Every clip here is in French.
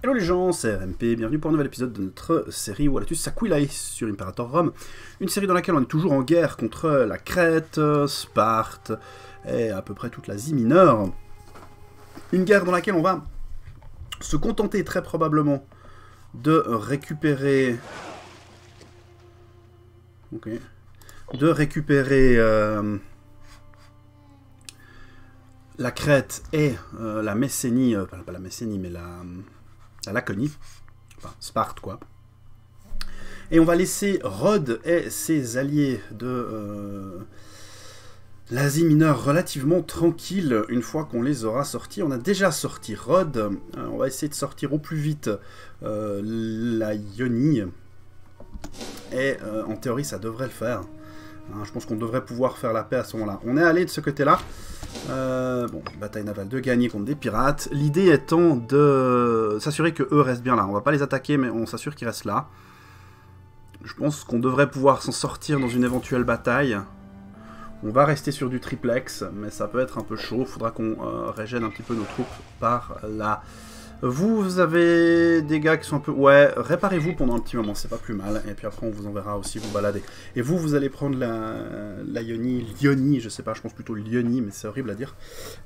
Hello les gens, c'est RMP, bienvenue pour un nouvel épisode de notre série Wallatus Aquilae sur Imperator Rome. Une série dans laquelle on est toujours en guerre contre la Crète, Sparte et à peu près toute l'Asie mineure. Une guerre dans laquelle on va se contenter très probablement de récupérer... Ok. De récupérer... euh, la Crète et euh, la Messénie, euh, pas, la Messénie, mais la, la Laconie, enfin Sparte quoi. Et on va laisser Rhodes et ses alliés de euh, l'Asie mineure relativement tranquilles une fois qu'on les aura sortis. On a déjà sorti Rhodes, euh, on va essayer de sortir au plus vite euh, la Ionie. Et en théorie ça devrait le faire. Hein, je pense qu'on devrait pouvoir faire la paix à ce moment-là. On est allé de ce côté-là. Euh, bataille navale de gagner contre des pirates. L'idée étant de s'assurer que eux restent bien là. On va pas les attaquer, mais on s'assure qu'ils restent là. Je pense qu'on devrait pouvoir s'en sortir dans une éventuelle bataille. On va rester sur du triplex, mais ça peut être un peu chaud. Faudra qu'on euh, régène un petit peu nos troupes par là. Vous, avez des gars qui sont un peu... Ouais, réparez-vous pendant un petit moment, c'est pas plus mal. Et puis après, on vous enverra aussi vous balader. Et vous, vous allez prendre la, la Ionie, Lyonie, je sais pas, je pense plutôt Lyonie, mais c'est horrible à dire.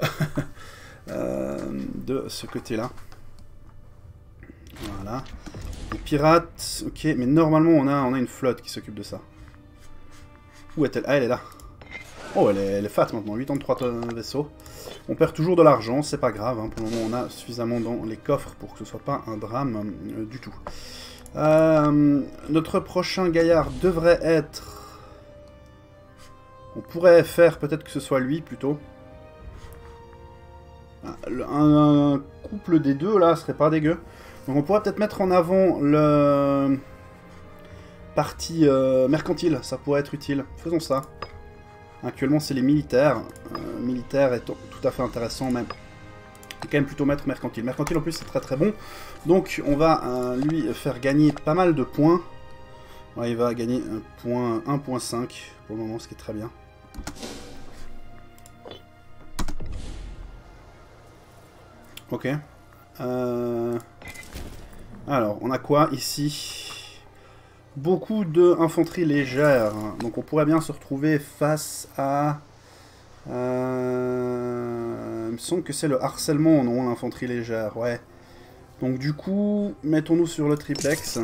Euh, de ce côté-là. Voilà. Les pirates, ok, mais normalement, on a, on a une flotte qui s'occupe de ça. Où est-elle? Ah, elle est là. Oh, elle est, elle est fat maintenant, 83 vaisseaux. On perd toujours de l'argent, c'est pas grave. hein. Pour le moment, on a suffisamment dans les coffres pour que ce soit pas un drame euh, du tout. Euh, notre prochain gaillard devrait être... On pourrait faire peut-être que ce soit lui plutôt. Ah, Un, couple des deux là serait pas dégueu. Donc on pourrait peut-être mettre en avant le parti euh, mercantile, ça pourrait être utile. Faisons ça. Actuellement, c'est les militaires. Euh, militaire est tout à fait intéressant, même. Vais quand même plutôt mettre mercantile. Mercantile, en plus, c'est très très bon. Donc, on va euh, lui faire gagner pas mal de points. Il va gagner un point 1.5 pour le moment, ce qui est très bien. Ok. Euh, Alors, on a quoi ici? Beaucoup de infanterie légère. Donc on pourrait bien se retrouver face à... Euh... Il me semble que c'est le harcèlement, non, l'infanterie légère, ouais. Donc du coup, mettons-nous sur le triplex.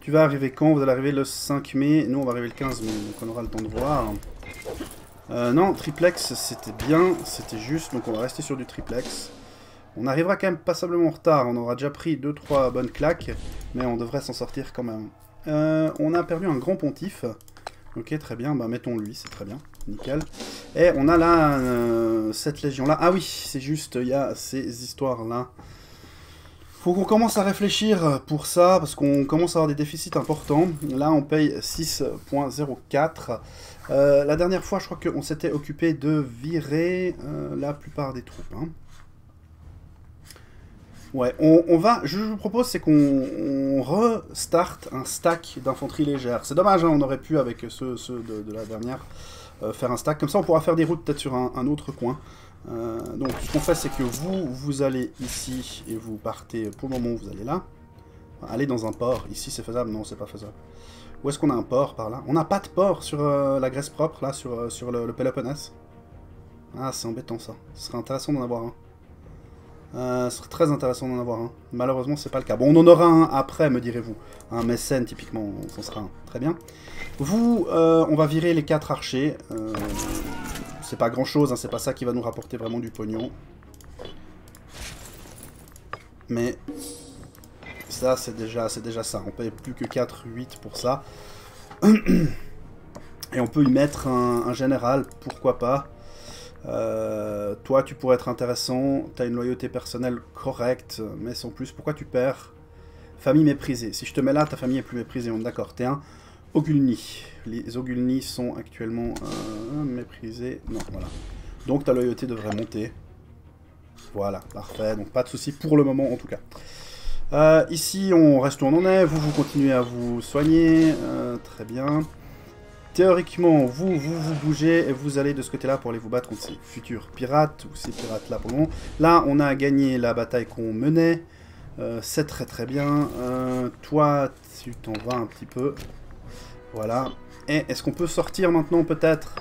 Tu vas arriver quand? Vous allez arriver le 5 mai. Nous, on va arriver le 15 mai, donc on aura le temps de voir. Euh, non, triplex, c'était bien, c'était juste, donc on va rester sur du triplex. On arrivera quand même passablement en retard, on aura déjà pris 2-3 bonnes claques, mais on devrait s'en sortir quand même. Euh, on a perdu un grand pontife. Ok, très bien, bah mettons lui, c'est très bien, nickel. Et on a là euh, cette légion-là. Ah oui, c'est juste, il y a ces histoires-là. Faut qu'on commence à réfléchir pour ça, parce qu'on commence à avoir des déficits importants. Là, on paye 6.04. Euh, la dernière fois, je crois qu'on s'était occupé de virer la plupart des troupes. hein. Ouais, on, va. Je vous propose, c'est qu'on on restart un stack d'infanterie légère. C'est dommage, hein, on aurait pu avec ceux, de, la dernière euh, faire un stack. Comme ça, on pourra faire des routes peut-être sur un, autre coin. Euh, donc, ce qu'on fait, c'est que vous, vous allez ici et vous partez. Pour le moment, vous allez là. Allez dans un port. Ici, c'est faisable Non, c'est pas faisable. Où est-ce qu'on a un port par là? On n'a pas de port sur euh, la Grèce propre, là, sur, le, le. Ah, c'est embêtant ça. Ce serait intéressant d'en avoir un. Euh, ce serait très intéressant d'en avoir un. Malheureusement, c'est pas le cas. Bon, on en aura un après, me direz-vous. Un mécène, typiquement, on sera un. Très bien. Vous, euh, on va virer les quatre archers. Euh, c'est pas grand-chose, hein, c'est pas ça qui va nous rapporter vraiment du pognon. Mais ça, c'est déjà, déjà ça. On paye plus que 4, 8 pour ça. Et on peut y mettre un général, pourquoi pas. Euh, toi, tu pourrais être intéressant, tu as une loyauté personnelle correcte, mais sans plus. Pourquoi tu perds Famille méprisée. Si je te mets là, ta famille est plus méprisée, on est d'accord. T'es un Ogulni. Les Ogulni sont actuellement euh, méprisés. Non, voilà. Donc ta loyauté devrait monter. Voilà, parfait. Donc pas de souci pour le moment en tout cas. Euh, ici, on reste où on en est. Vous, vous continuez à vous soigner. Très bien. Théoriquement, vous, vous, vous bougez et vous allez de ce côté-là pour aller vous battre contre ces futurs pirates ou ces pirates-là pour le moment. Là, on a gagné la bataille qu'on menait. Euh, c'est très très bien. Euh, toi, tu t'en vas un petit peu. Voilà. Et est-ce qu'on peut sortir maintenant peut-être?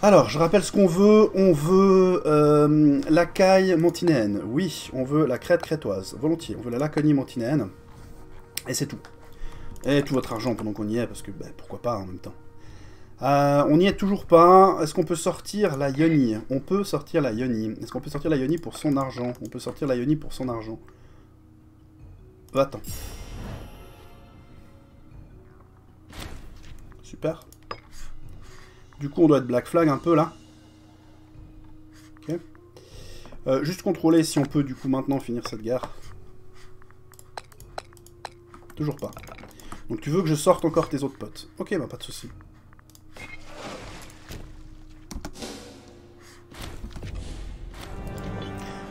Alors, je rappelle ce qu'on veut. On veut euh, la caille montinéenne. Oui, on veut la crête crétoise. Volontiers. On veut la Laconie montinéenne. Et c'est tout. Et tout votre argent pendant qu'on y est, parce que ben, pourquoi pas en même temps. Euh, on n'y est toujours pas. Est-ce qu'on peut sortir la Yoni? On peut sortir la Yoni. Est-ce qu'on peut sortir la Yoni pour son argent? On peut sortir la Yoni pour son argent. Va-t'en. Super. Du coup, on doit être Black Flag un peu là. Ok. Euh, juste contrôler si on peut du coup maintenant finir cette guerre. Toujours pas. Donc tu veux que je sorte encore tes autres potes. Ok, bah pas de soucis.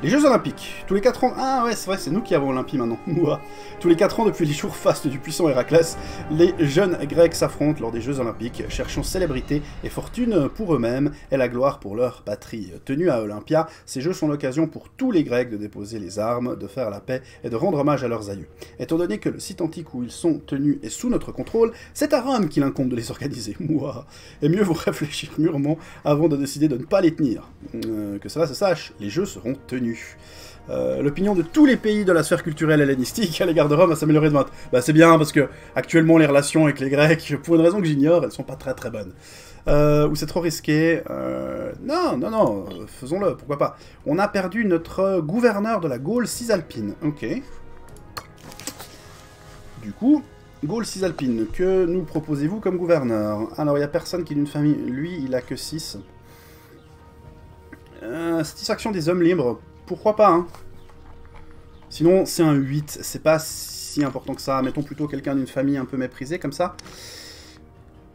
Les Jeux Olympiques. Tous les 4 ans... Ah ouais, c'est vrai, c'est nous qui avons Olympie maintenant. Tous les 4 ans, depuis les jours fastes du puissant Héraclès, les jeunes Grecs s'affrontent lors des Jeux Olympiques, cherchant célébrité et fortune pour eux-mêmes et la gloire pour leur patrie. Tenus à Olympia, ces Jeux sont l'occasion pour tous les Grecs de déposer les armes, de faire la paix et de rendre hommage à leurs aïeux. Étant donné que le site antique où ils sont tenus est sous notre contrôle, c'est à Rome qu'il incombe de les organiser. Moi, et mieux vous réfléchir mûrement avant de décider de ne pas les tenir. Euh, que cela se sache, les Jeux seront tenus. Euh, l'opinion de tous les pays de la sphère culturelle hellénistique à l'égard de Rome va s'améliorer de 20. Bah c'est bien parce que actuellement les relations avec les Grecs, pour une raison que j'ignore, elles sont pas très très bonnes. Euh, ou c'est trop risqué. Euh, non, non, non, faisons-le, pourquoi pas. On a perdu notre gouverneur de la Gaule cisalpine. Ok. Du coup, Gaule cisalpine, que nous proposez-vous comme gouverneur? Alors, il n'y a personne qui est d'une famille. Lui, il a que 6. satisfaction des hommes libres pourquoi pas, hein. Sinon, c'est un 8. C'est pas si important que ça. Mettons plutôt quelqu'un d'une famille un peu méprisée, comme ça.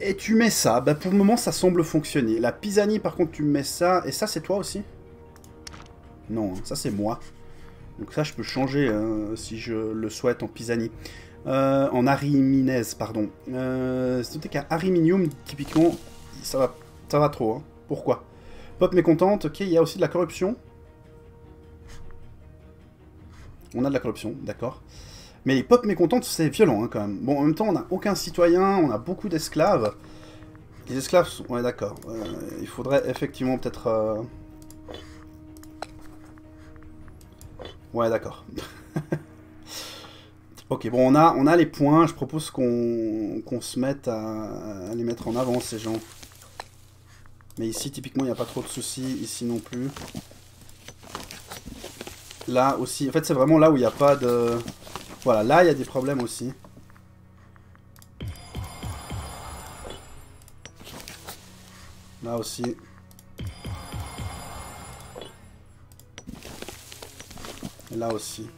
Et tu mets ça. Bah, pour le moment, ça semble fonctionner. La Pisanie, par contre, tu mets ça. Et ça, c'est toi aussi? Non, hein, ça, c'est moi. Donc ça, je peux changer hein, si je le souhaite en Pisanie. Euh, en Ariminèse, pardon. Euh, C'est qu'à Ariminium, typiquement, ça va, ça va trop. Hein. Pourquoi? Pop mécontente, ok, il y a aussi de la corruption. On a de la corruption, d'accord. Mais les peuples mécontents, c'est violent hein, quand même. Bon, en même temps, on n'a aucun citoyen, on a beaucoup d'esclaves. Les esclaves, sont... ouais d'accord. Euh, il faudrait effectivement peut-être... Euh, ouais d'accord. ok, bon, on a, on a les points. Je propose qu'on se mette à... à, les mettre en avant, ces gens. Mais ici, typiquement, il n'y a pas trop de soucis. Ici non plus. Là aussi. En fait, c'est vraiment là où il n'y a pas de... Voilà, là, il y a des problèmes aussi. Là aussi. Et là aussi.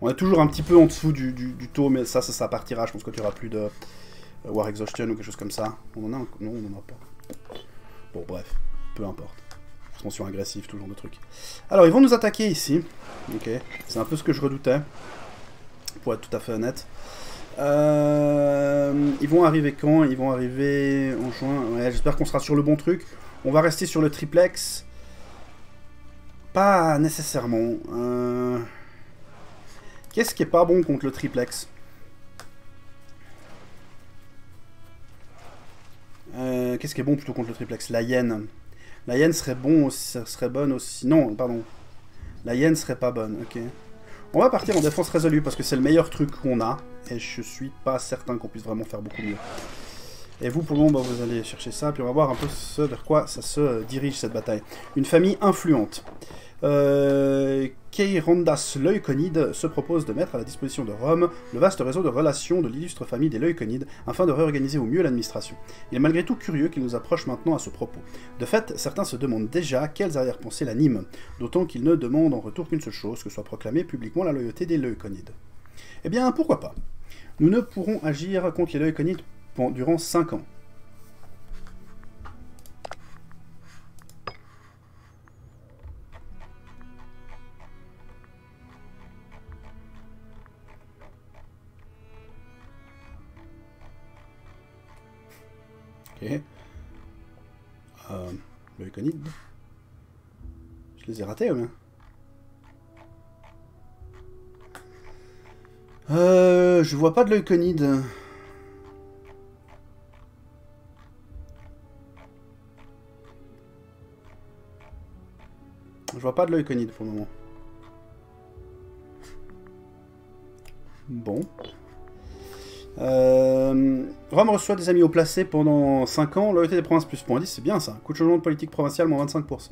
On est toujours un petit peu en dessous du, taux, mais ça, ça, ça partira. Je pense que tu auras plus de euh, War Exhaustion ou quelque chose comme ça. On en a Non, on n'en a pas. Bon, bref, peu importe. Attention agressive, tout genre de trucs. Alors, ils vont nous attaquer ici. Ok, c'est un peu ce que je redoutais, pour être tout à fait honnête. Euh, ils vont arriver quand? Ils vont arriver en juin. J'espère qu'on sera sur le bon truc. On va rester sur le triplex. Pas nécessairement. Euh, qu'est-ce qui est pas bon contre le triplex? Euh, qu'est-ce qui est bon plutôt contre le triplex? La hyène. La hyène serait bon serait bonne aussi. Non, pardon. La hyène serait pas bonne, ok. On va partir en défense résolue parce que c'est le meilleur truc qu'on a. Et je suis pas certain qu'on puisse vraiment faire beaucoup mieux. Et vous, pour le moment, bah, vous allez chercher ça, puis on va voir un peu vers quoi ça se dirige cette bataille. Une famille influente. Euh, Keirondas Leuconide se propose de mettre à la disposition de Rome le vaste réseau de relations de l'illustre famille des Leuconides afin de réorganiser au mieux l'administration. Il est malgré tout curieux qu'il nous approche maintenant à ce propos. De fait, certains se demandent déjà quelles arrière-pensées l'animent, d'autant qu'il ne demande en retour qu'une seule chose, que soit proclamée publiquement la loyauté des Leuconides. Eh bien, pourquoi pas? Nous ne pourrons agir contre les Leuconides durant 5 ans. Ok. Euh, le Je les ai ratés ou bien Euh, je vois pas de leuconide. Je vois pas de leuconide pour le moment. Bon. Euh, Rome reçoit des amis au placé pendant 5 ans. Loyauté des provinces plus point 10, c'est bien ça. Coup de changement de politique provinciale, moins 25%.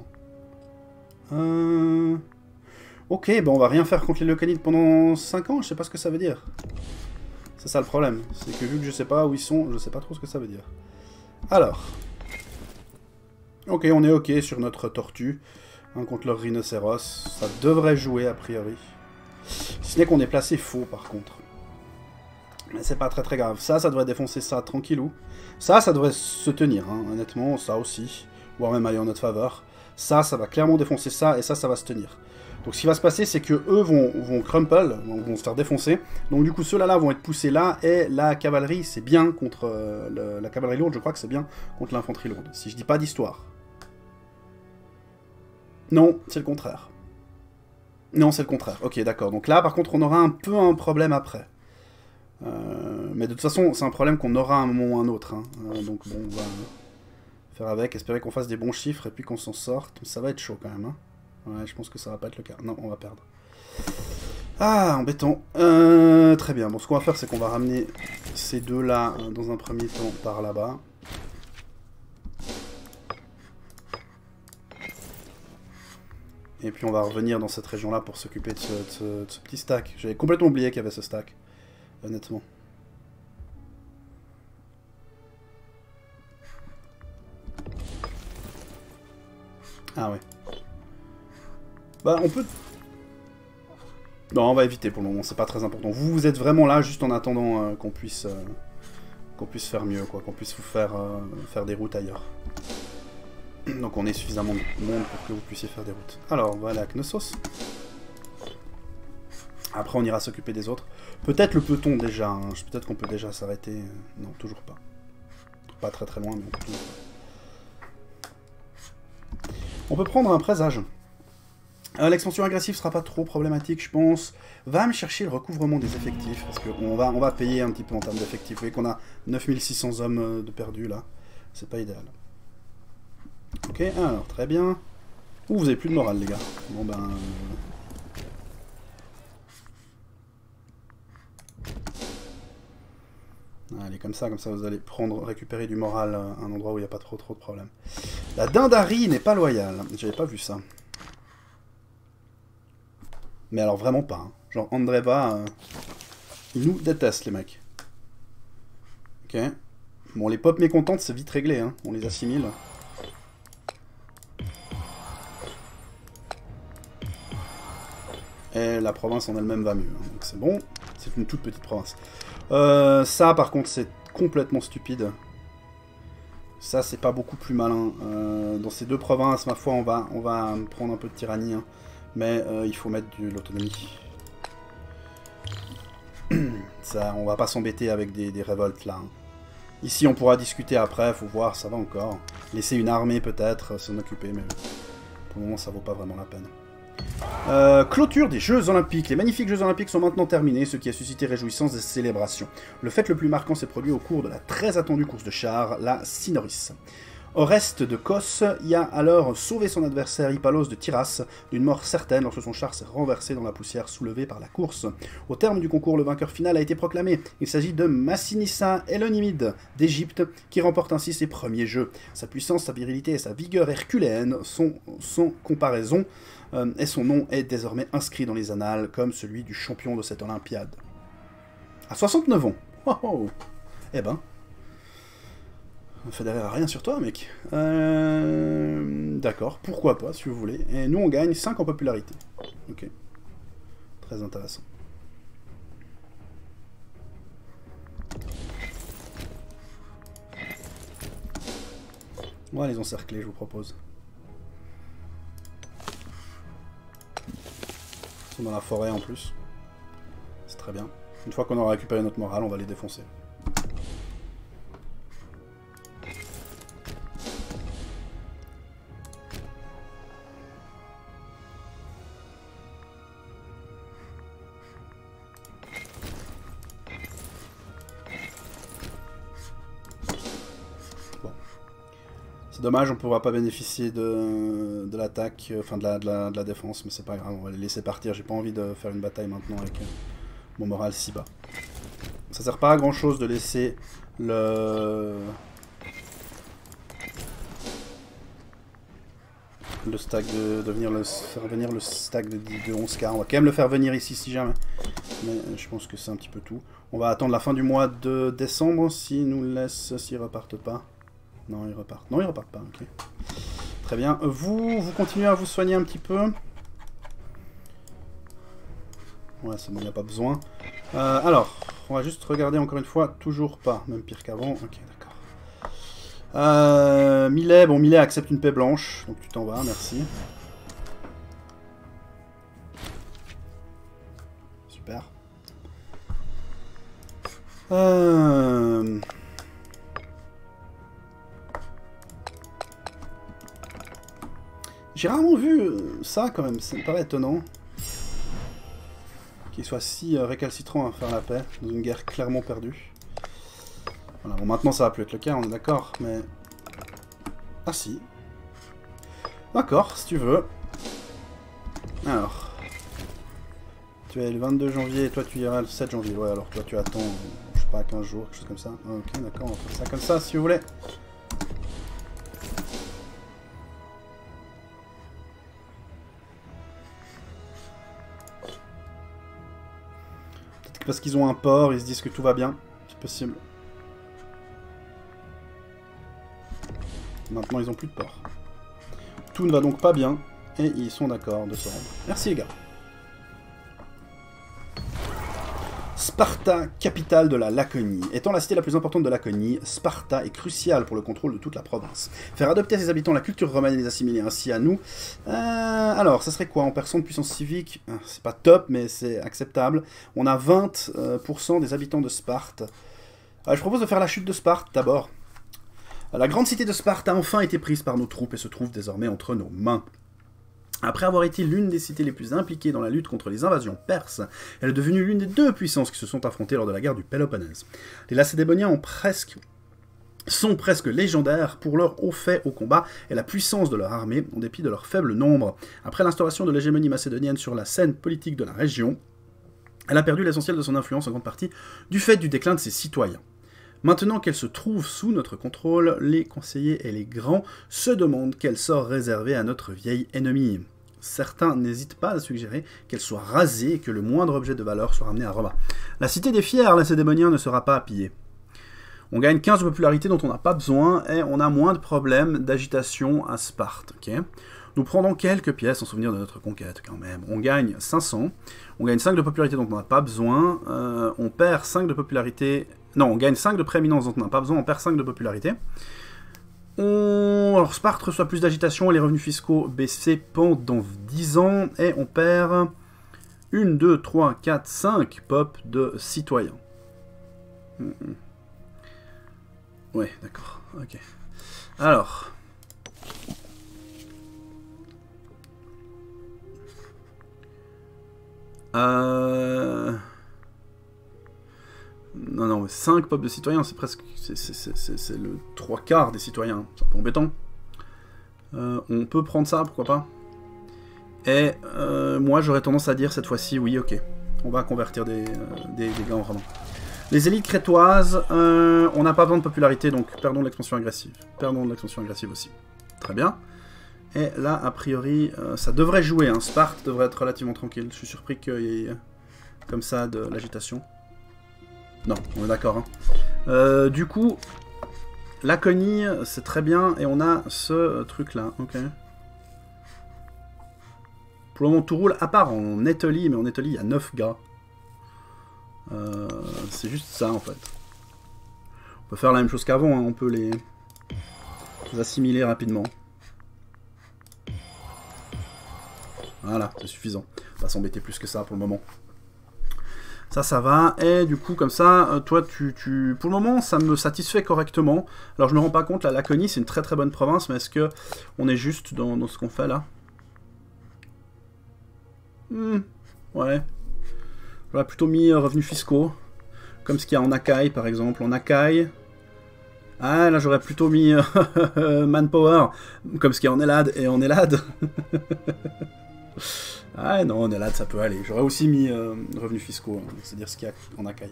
Euh... Ok, bon, on va rien faire contre les leucanides pendant 5 ans, je sais pas ce que ça veut dire. C'est ça le problème. C'est que vu que je sais pas où ils sont, je sais pas trop ce que ça veut dire. Alors. Ok, on est ok sur notre tortue. Contre leur rhinocéros. Ça devrait jouer a priori. Si ce n'est qu'on est placé faux par contre. Mais c'est pas très très grave. Ça, ça devrait défoncer ça tranquillou. Ça, ça devrait se tenir, hein, honnêtement. Ça aussi. Voire même aller en notre faveur. Ça, ça va clairement défoncer ça. Et ça, ça va se tenir. Donc ce qui va se passer, c'est que eux vont, vont crumple, vont se faire défoncer. Donc du coup, ceux-là là vont être poussés là, et la cavalerie, c'est bien contre euh, la cavalerie lourde, je crois que c'est bien contre l'infanterie lourde. Si je dis pas d'histoire. Non, c'est le contraire. Non, c'est le contraire. Ok, d'accord. Donc là, par contre, on aura un peu un problème après. Euh, mais de toute façon, c'est un problème qu'on aura à un moment ou un autre. Hein. Euh, donc bon, on va faire avec, espérer qu'on fasse des bons chiffres et puis qu'on s'en sorte. Ça va être chaud quand même. Hein. Ouais, je pense que ça va pas être le cas. Non, on va perdre. Ah, embêtant. Euh, très bien. Bon, ce qu'on va faire, c'est qu'on va ramener ces deux-là dans un premier temps par là-bas. Et puis on va revenir dans cette région-là pour s'occuper de, ce, petit stack. J'avais complètement oublié qu'il y avait ce stack, honnêtement. Ah ouais. Bah, on peut... Non, on va éviter pour le moment, c'est pas très important. Vous, vous êtes vraiment là juste en attendant euh, qu'on puisse... Euh, qu'on puisse faire mieux, quoi. Qu'on puisse vous faire, euh, faire des routes ailleurs. Donc on est suffisamment de monde pour que vous puissiez faire des routes. Alors, voilà, Knossos. Après, on ira s'occuper des autres. Peut-être le peut-on déjà. Hein. Peut-être qu'on peut déjà s'arrêter. Non, toujours pas. Pas très très loin, mais on peut On peut prendre un présage. Euh, l'expansion agressive sera pas trop problématique, je pense. Va me chercher le recouvrement des effectifs, parce qu'on va, on va payer un petit peu en termes d'effectifs. Vous voyez qu'on a 9600 hommes euh, de perdus, là. C'est pas idéal. Ok, alors, très bien. Ouh, vous avez plus de morale, les gars. Bon, ben... Euh, allez, comme ça, comme ça, vous allez prendre, récupérer du moral un endroit où il n'y a pas trop trop de problèmes. La dindarie n'est pas loyale. J'avais pas vu ça. Mais alors vraiment pas. Hein. Genre Andreva, euh, ils nous détestent les mecs. Ok. Bon, les pop mécontentes, c'est vite réglé, hein. on les assimile. Et la province en elle-même va mieux, hein. donc c'est bon. C'est une toute petite province. Euh, ça, par contre, c'est complètement stupide. Ça, c'est pas beaucoup plus malin. Euh, dans ces deux provinces, ma foi, on va, on va prendre un peu de tyrannie. Hein. Mais euh, il faut mettre de l'autonomie. Ça, on va pas s'embêter avec des, révoltes là. Hein. Ici, on pourra discuter après, faut voir, ça va encore. Laisser une armée peut-être, s'en occuper, mais pour le moment, ça vaut pas vraiment la peine. Euh, clôture des Jeux Olympiques. Les magnifiques Jeux Olympiques sont maintenant terminés, ce qui a suscité réjouissance et célébrations. Le fait le plus marquant s'est produit au cours de la très attendue course de chars, la Sinoris. Oreste de Cos y a alors sauvé son adversaire Hippalos de Tyras d'une mort certaine lorsque son char s'est renversé dans la poussière soulevée par la course. Au terme du concours, le vainqueur final a été proclamé. Il s'agit de Massinissa Elonimide d'Égypte qui remporte ainsi ses premiers jeux. Sa puissance, sa virilité et sa vigueur herculéenne sont sans comparaison et son nom est désormais inscrit dans les annales comme celui du champion de cette Olympiade. À 69 ans. Oh, oh. Eh ben, Federer a rien sur toi, mec. Euh, d'accord, pourquoi pas, si vous voulez. Et nous, on gagne 5 en popularité. Ok. Très intéressant. On va les encercler, je vous propose. Dans la forêt en plus. C'est très bien. Une fois qu'on aura récupéré notre morale, on va les défoncer. C'est dommage, on ne pourra pas bénéficier de, de l'attaque, enfin de la, de, la, défense, mais c'est pas grave, on va les laisser partir. J'ai pas envie de faire une bataille maintenant avec mon moral si bas. Ça sert pas à grand chose de laisser le... Le stack de, de le, faire venir le stack de, de 11k. On va quand même le faire venir ici si jamais. Mais je pense que c'est un petit peu tout. On va attendre la fin du mois de décembre s'ils nous laissent, s'ils repartent pas. Non, ils repartent. Non, ils repartent pas. Très bien. Vous, vous continuez à vous soigner un petit peu Ouais, c'est bon, il n'y a pas besoin. Euh, alors, on va juste regarder encore une fois. Toujours pas, même pire qu'avant. Ok, d'accord. Euh, Millet, bon, Millet accepte une paix blanche. Donc tu t'en vas, merci. Super. Euh... J'ai rarement vu ça quand même, ça me paraît étonnant qu'il soit si euh, récalcitrant à faire la paix, dans une guerre clairement perdue. Voilà, bon maintenant ça va plus être le cas, on est d'accord, mais... Ah si. D'accord, si tu veux. Alors... Tu es le 22 janvier et toi tu iras le 7 janvier. Ouais, alors toi tu attends, je sais pas, 15 jours, quelque chose comme ça. Ok, d'accord, on va faire ça comme ça si vous voulez. Parce qu'ils ont un port, ils se disent que tout va bien. C'est possible. Maintenant, ils ont plus de port. Tout ne va donc pas bien, et ils sont d'accord de se rendre. Merci les gars. Sparta, capitale de la Laconie. Étant la cité la plus importante de Laconie, Sparta est cruciale pour le contrôle de toute la province. Faire adopter à ses habitants la culture romaine et les assimiler ainsi à nous... Euh, alors, ça serait quoi? En personne de puissance civique? Ah, C'est pas top, mais c'est acceptable. On a 20% euh, des habitants de Sparte. Euh, je propose de faire la chute de Sparte d'abord. La grande cité de Sparte a enfin été prise par nos troupes et se trouve désormais entre nos mains. Après avoir été l'une des cités les plus impliquées dans la lutte contre les invasions perses, elle est devenue l'une des deux puissances qui se sont affrontées lors de la guerre du Péloponnèse. Les Lacédémoniens sont presque légendaires pour leur haut fait au combat et la puissance de leur armée, en dépit de leur faible nombre. Après l'instauration de l'hégémonie macédonienne sur la scène politique de la région, elle a perdu l'essentiel de son influence en grande partie du fait du déclin de ses citoyens. Maintenant qu'elle se trouve sous notre contrôle, les conseillers et les grands se demandent quel sort réservé à notre vieille ennemie. Certains n'hésitent pas à suggérer qu'elle soit rasée et que le moindre objet de valeur soit ramené à Roma. La cité des fiers, lacédémonien, ne sera pas pillée. On gagne 15 de popularité dont on n'a pas besoin et on a moins de problèmes d'agitation à Sparte. Nous prenons quelques pièces en souvenir de notre conquête quand même. On gagne 500, on gagne 5 de popularité dont on n'a pas besoin, euh, on perd 5 de popularité... Non, on gagne 5 de prééminence dont on n'a pas besoin, on perd 5 de popularité. Alors Sparte reçoit plus d'agitation et les revenus fiscaux baissés pendant 10 ans et on perd 1, 2, 3, 4, 5 pop de citoyens. Ouais, d'accord. Ok. Alors. Euh... Non, non, 5 peuples de citoyens, c'est presque. C'est le 3 quarts des citoyens. C'est un peu embêtant. Euh, on peut prendre ça, pourquoi pas? Et euh, moi, j'aurais tendance à dire cette fois-ci, oui, ok. On va convertir des, euh, des, gars en vraiment. Les élites crétoises, on n'a pas besoin de popularité, donc perdons de l'expansion agressive. Perdons de l'expansion agressive aussi. Très bien. Et là, a priori, ça devrait jouer. Hein. Sparte devrait être relativement tranquille. Je suis surpris qu'il y ait comme ça de l'agitation. Non, on est d'accord. Hein. Euh, du coup, Laconie, c'est très bien, et on a ce truc-là, ok. Pour le moment, tout roule, à part en Italie, mais en Italie, il y a 9 gars. Euh, c'est juste ça, en fait. On peut faire la même chose qu'avant, hein. on peut les... les assimiler rapidement. Voilà, c'est suffisant. On va s'embêter plus que ça pour le moment. Ça, ça va. Et du coup, comme ça, euh, toi, tu, tu, Pour le moment, ça me satisfait correctement. Alors, je me rends pas compte, la Laconie, c'est une très très bonne province, mais est-ce que on est juste dans, ce qu'on fait là? Hmm, Ouais. J'aurais plutôt mis euh, revenus fiscaux, comme ce qu'il y a en Akai, par exemple. En Akai, Ah, là, j'aurais plutôt mis Manpower, comme ce qui est en Elad, et en Elad. ah non, en Elad, ça peut aller. J'aurais aussi mis revenus fiscaux, hein, c'est-à-dire ce qu'il y a en Akai.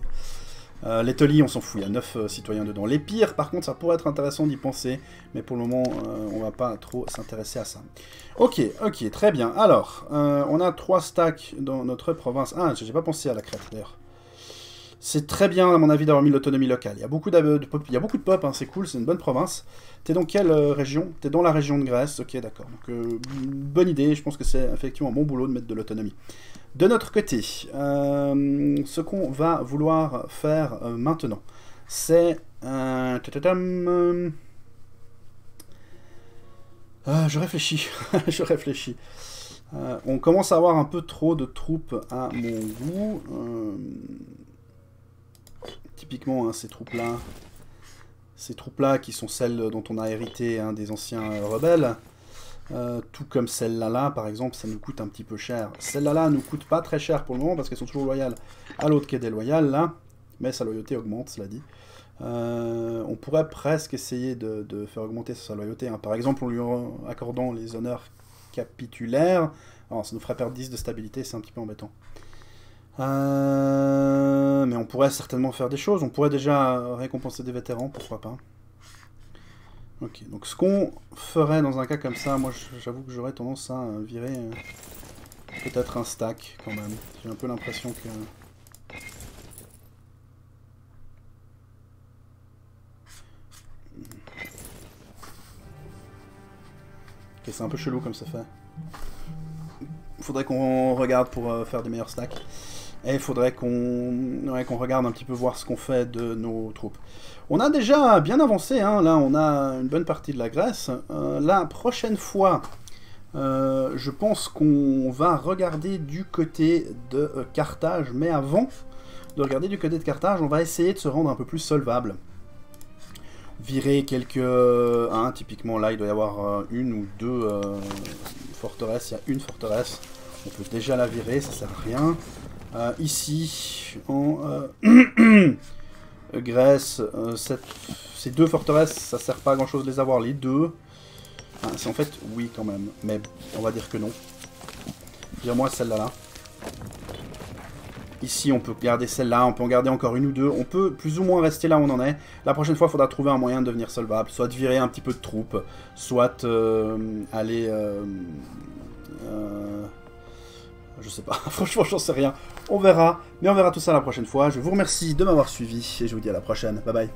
Euh, les Tolly, on s'en fout, il y a 9 euh, citoyens dedans. Les pires, par contre, ça pourrait être intéressant d'y penser, mais pour le moment, euh, on va pas trop s'intéresser à ça. Ok, ok, très bien. Alors, on a 3 stacks dans notre province. Ah, j'ai pas pensé à la crête, d'ailleurs. C'est très bien, à mon avis, d'avoir mis l'autonomie locale. Il y a beaucoup de, pop, il y a beaucoup de pop, hein, c'est cool, c'est une bonne province. T'es dans quelle région? T'es dans la région de Grèce, ok, d'accord. Donc, bonne idée, je pense que c'est effectivement un bon boulot de mettre de l'autonomie. De notre côté, euh, ce qu'on va vouloir faire euh, maintenant, c'est... Euh, je réfléchis, je réfléchis. on commence à avoir un peu trop de troupes à mon goût. Typiquement, hein, ces troupes-là, ces troupes-là qui sont celles dont on a hérité des anciens rebelles. Euh, tout comme celle-là, là, par exemple, ça nous coûte un petit peu cher. Celle-là là, nous coûte pas très cher pour le moment parce qu'elles sont toujours loyales à l'autre qui est déloyale, là. Mais sa loyauté augmente, cela dit. Euh, on pourrait presque essayer de, faire augmenter sa loyauté. Hein. Par exemple, en lui accordant les honneurs capitulaires. Alors, ça nous ferait perdre 10 de stabilité, c'est un petit peu embêtant. Euh, mais on pourrait certainement faire des choses. On pourrait déjà récompenser des vétérans, pourquoi pas. Ok, donc ce qu'on ferait dans un cas comme ça, moi j'avoue que j'aurais tendance à virer euh, peut-être un stack quand même. J'ai un peu l'impression que... Ok, c'est un peu chelou comme ça fait. Faudrait qu'on regarde pour euh, faire des meilleurs stacks. Et il faudrait qu'on regarde un petit peu voir ce qu'on fait de nos troupes. On a déjà bien avancé, hein. là on a une bonne partie de la Grèce. Euh, la prochaine fois, euh, je pense qu'on va regarder du côté de euh, Carthage, mais avant de regarder du côté de Carthage, on va essayer de se rendre un peu plus solvable. Virer quelques... Hein, typiquement là il doit y avoir une ou deux forteresses, il y a une forteresse, on peut déjà la virer, ça sert à rien. Euh, ici, en euh, Grèce, euh, ces deux forteresses, ça sert pas à grand chose de les avoir, les deux. c'est en fait, oui quand même, mais on va dire que non. Dire-moi celle-là. Là. Ici, on peut garder celle-là, on peut en garder encore une ou deux. On peut plus ou moins rester là où on en est. La prochaine fois, il faudra trouver un moyen de devenir solvable. Soit virer un petit peu de troupes, soit aller... Je sais pas, franchement j'en sais rien. On verra, mais on verra tout ça la prochaine fois. Je vous remercie de m'avoir suivi et je vous dis à la prochaine. Bye bye.